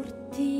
por ti.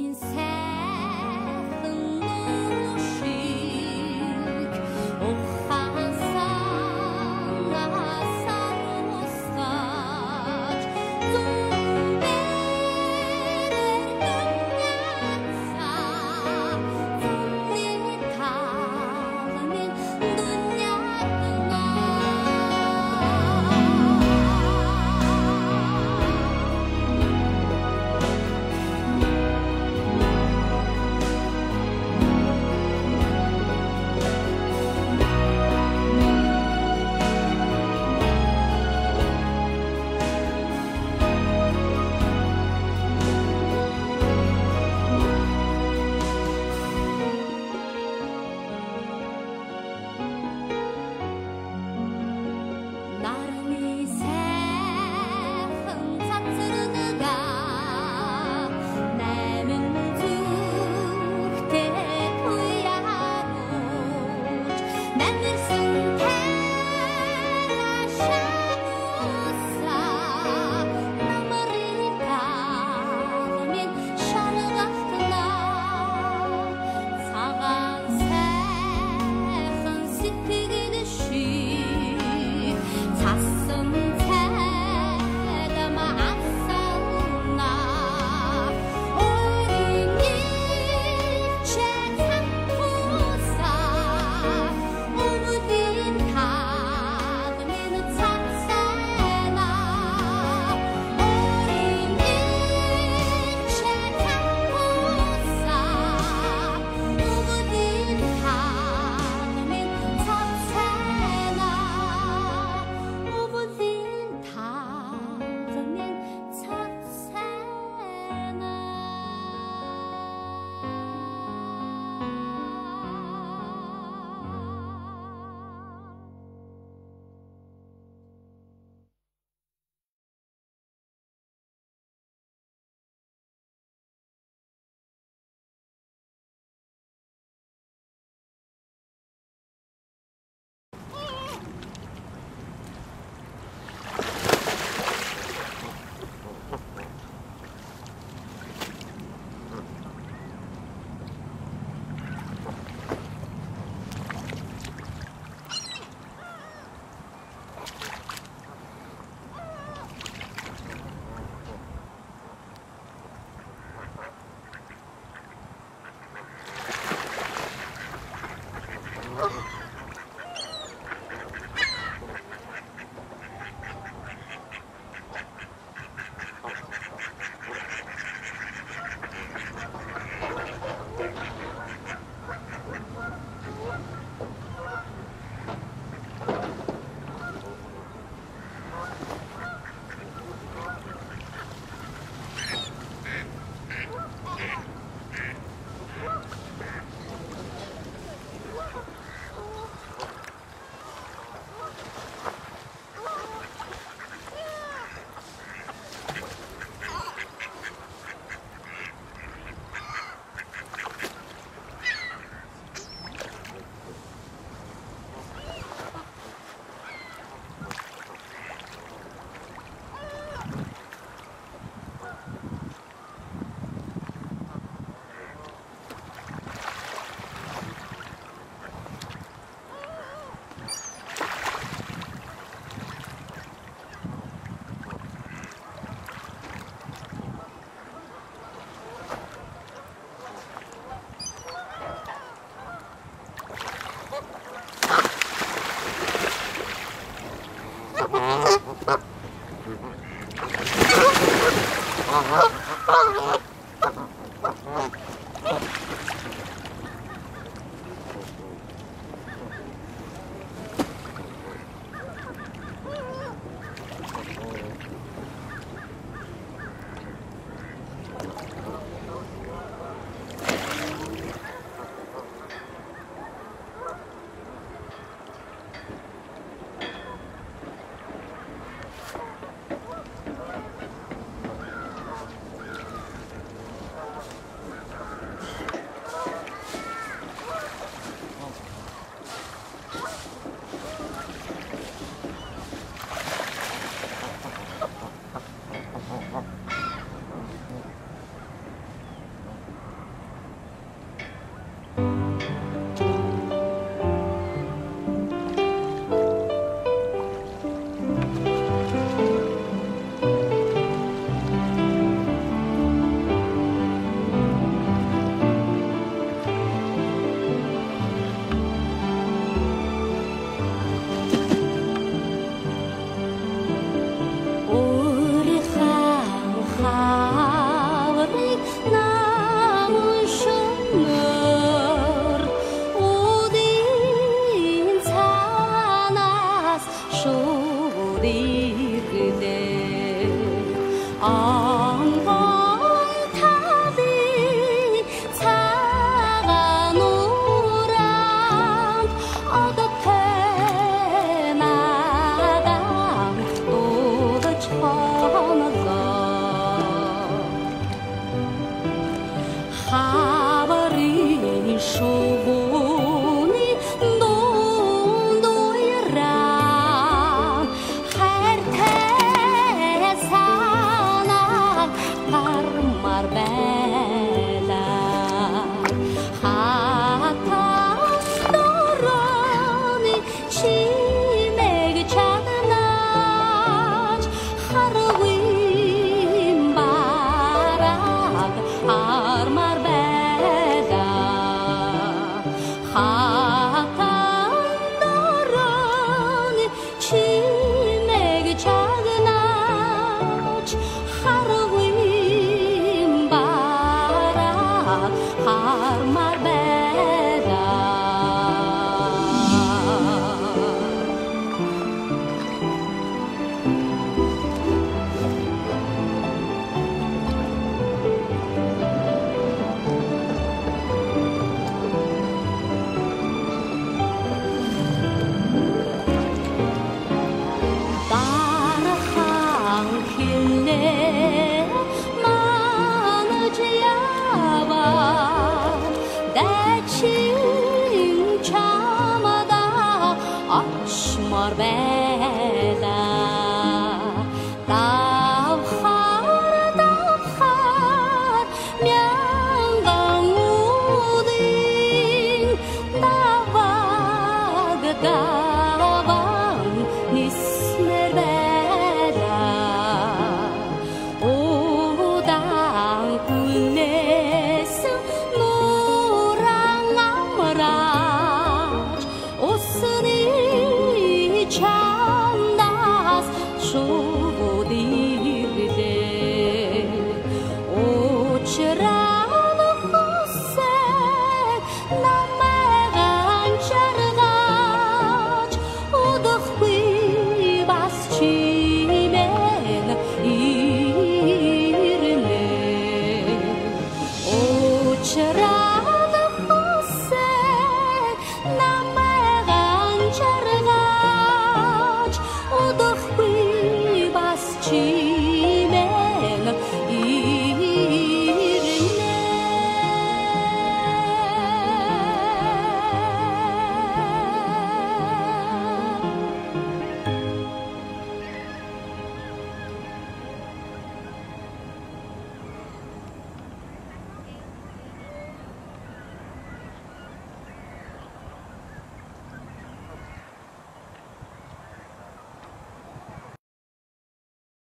My bad.